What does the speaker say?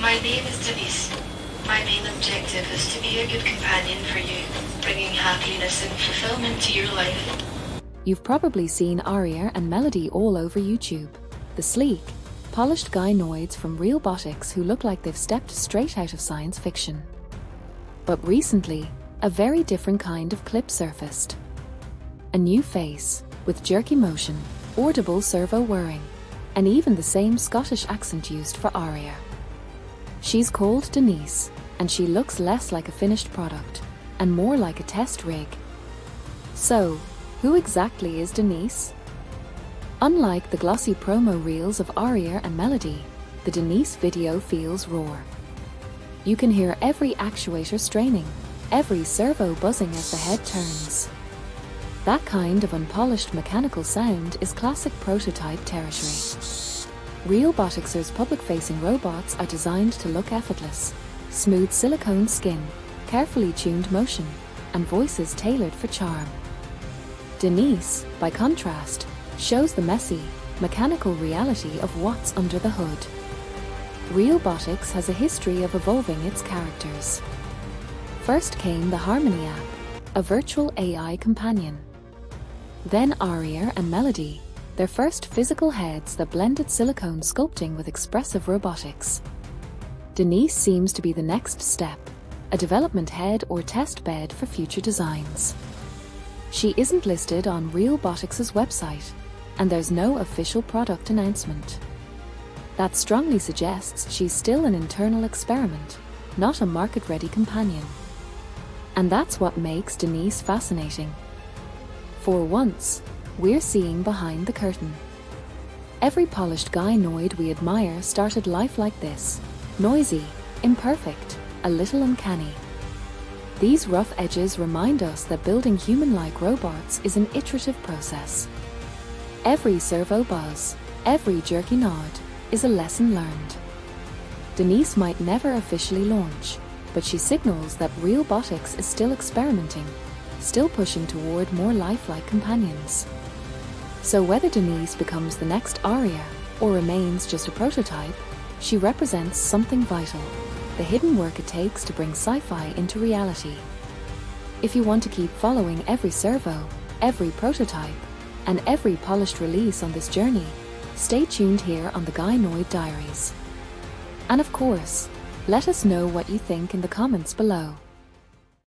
My name is Denise. My main objective is to be a good companion for you, bringing happiness and fulfillment to your life. You've probably seen Aria and Melody all over YouTube. The sleek, polished gynoids from Realbotix who look like they've stepped straight out of science fiction. But recently, a very different kind of clip surfaced. A new face, with jerky motion, audible servo whirring, and even the same Scottish accent used for Aria. She's called Denise, and she looks less like a finished product and more like a test rig. So, who exactly is Denise? Unlike the glossy promo reels of Aria and Melody, the Denise video feels raw. You can hear every actuator straining, every servo buzzing as the head turns. That kind of unpolished mechanical sound is classic prototype territory. Realbotix's public-facing robots are designed to look effortless. Smooth silicone skin, carefully tuned motion, and voices tailored for charm. Denise, by contrast, shows the messy, mechanical reality of what's under the hood. Realbotix has a history of evolving its characters. First came the Harmony app, a virtual AI companion. Then Aria and Melody, their first physical heads that blended silicone sculpting with expressive robotics. Denise seems to be the next step, a development head or test bed for future designs. She isn't listed on Realbotix's website, and there's no official product announcement. That strongly suggests she's still an internal experiment, not a market-ready companion. And that's what makes Denise fascinating. For once, we're seeing behind the curtain. Every polished gynoid we admire started life like this noisy, imperfect, a little uncanny. These rough edges remind us that building human like robots is an iterative process. Every servo buzz, every jerky nod, is a lesson learned. Denise might never officially launch, but she signals that Realbotix is still experimenting, still pushing toward more lifelike companions. So whether Denise becomes the next Aria or remains just a prototype, she represents something vital, the hidden work it takes to bring sci-fi into reality. If you want to keep following every servo, every prototype, and every polished release on this journey, stay tuned here on the Gynoid Diaries. And of course, let us know what you think in the comments below.